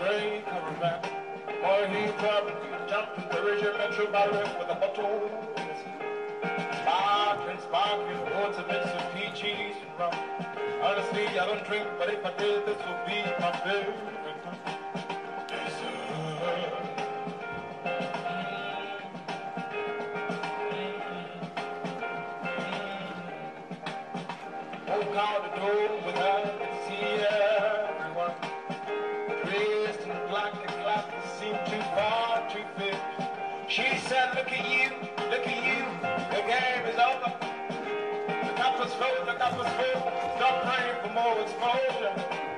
day coming back. Boy, he probably jumped in the regimental barrack with a bottle in his hand. Sparkling, sparkling, what's a mix of peaches and rum. Honestly, I don't drink, but if I did, this would be my favorite. Walk out the door without Black, the glasses seem too far to fit. She said, look at you, look at you, the game is over. The cup is full, the cup is full. Stop praying for more exposure.